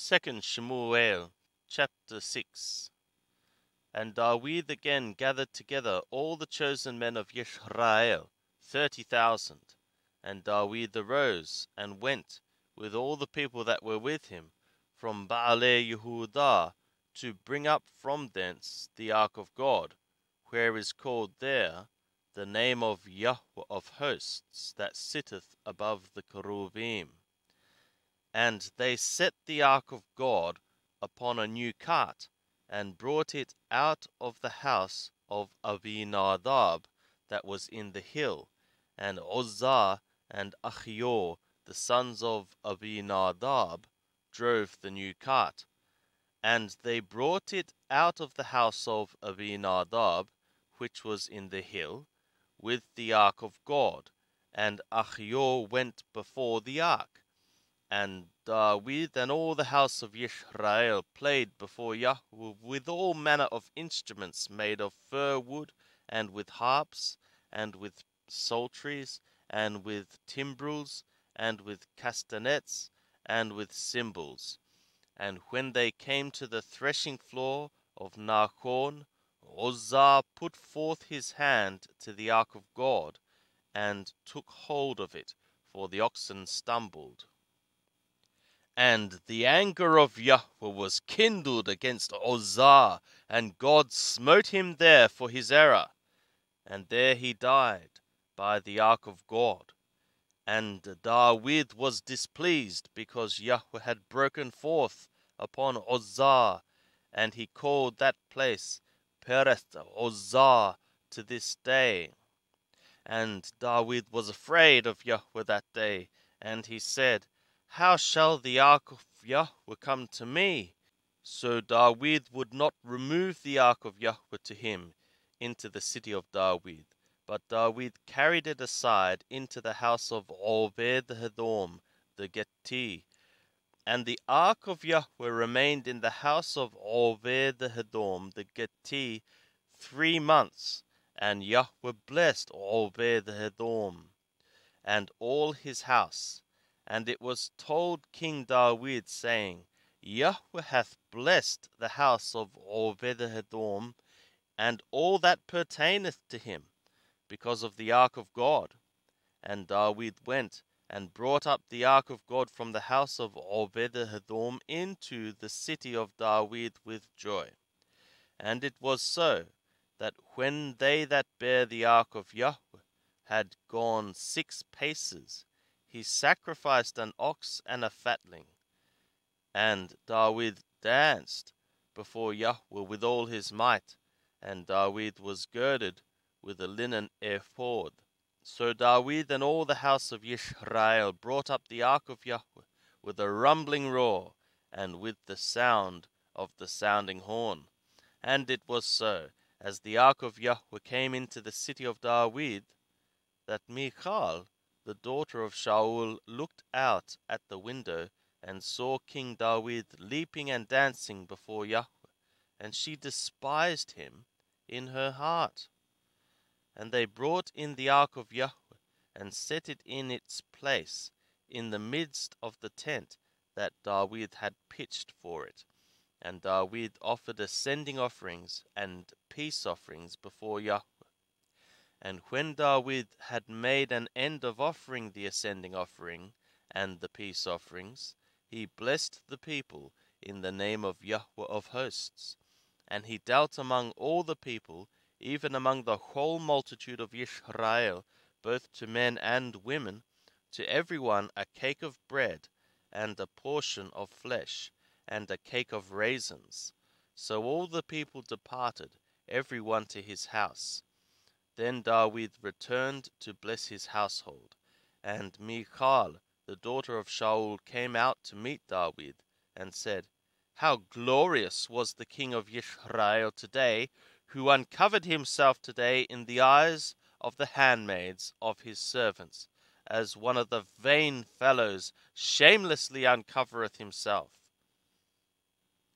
Second Shemuel chapter 6 And Dawid again gathered together all the chosen men of Yisrael, thirty thousand. And Dawid arose and went with all the people that were with him from Baale Yehudah to bring up from thence the ark of God, where is called there the name of Yahweh of hosts that sitteth above the cherubim. And they set the ark of God upon a new cart, and brought it out of the house of Abinadab that was in the hill, and Uzzah and Achior, the sons of Abinadab, drove the new cart. And they brought it out of the house of Abinadab, which was in the hill, with the ark of God, and Achior went before the ark. And uh, Dawid and all the house of Israel played before Yahweh with all manner of instruments made of fir wood, and with harps, and with psalteries, and with timbrels, and with castanets, and with cymbals. And when they came to the threshing floor of Nacon, Uzzah put forth his hand to the ark of God, and took hold of it, for the oxen stumbled. And the anger of Yahweh was kindled against Uzzah, and God smote him there for his error. And there he died by the ark of God. And Dawid was displeased because Yahweh had broken forth upon Uzzah, and he called that place Pereth Uzzah to this day. And Dawid was afraid of Yahweh that day, and he said, how shall the ark of Yahweh come to me? So Dawid would not remove the ark of Yahweh to him into the city of Dawid, but Dawid carried it aside into the house of Obed Hedom the Gittite. And the ark of Yahweh remained in the house of Obed Hedom the Gittite three months, and Yahweh blessed Obed Hedom and all his house and it was told King Dawid, saying, Yahweh hath blessed the house of Obed-Edom, and all that pertaineth to him, because of the ark of God. And Dawid went and brought up the ark of God from the house of Obed-Edom into the city of Dawid with joy. And it was so, that when they that bear the ark of Yahweh had gone six paces, he sacrificed an ox and a fatling. And Dawid danced before Yahweh with all his might, and Dawid was girded with a linen ephod. So Dawid and all the house of Israel brought up the ark of Yahweh with a rumbling roar, and with the sound of the sounding horn. And it was so, as the ark of Yahweh came into the city of Dawid, that Michal, the daughter of Shaul looked out at the window and saw King Dawid leaping and dancing before Yahweh, and she despised him in her heart. And they brought in the ark of Yahweh and set it in its place in the midst of the tent that Dawid had pitched for it. And Dawid offered ascending offerings and peace offerings before Yahweh. And when Dawid had made an end of offering the ascending offering and the peace offerings, he blessed the people in the name of Yahweh of hosts. And he dealt among all the people, even among the whole multitude of Israel, both to men and women, to every one a cake of bread, and a portion of flesh, and a cake of raisins. So all the people departed, every one to his house. Then Dawid returned to bless his household, and Michal, the daughter of Shaul, came out to meet Dawid, and said, How glorious was the king of Israel today, who uncovered himself today in the eyes of the handmaids of his servants, as one of the vain fellows shamelessly uncovereth himself.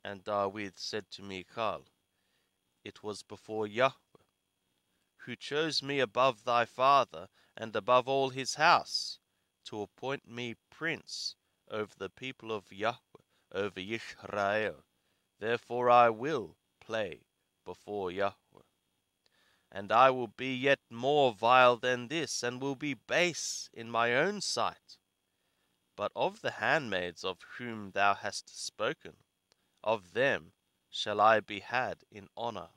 And Dawid said to Michal, It was before Yahweh who chose me above thy father, and above all his house, to appoint me prince over the people of Yahweh, over Yisrael. Therefore I will play before Yahweh. And I will be yet more vile than this, and will be base in my own sight. But of the handmaids of whom thou hast spoken, of them shall I be had in honor.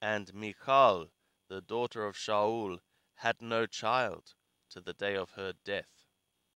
And Michal, the daughter of Shaul, had no child to the day of her death.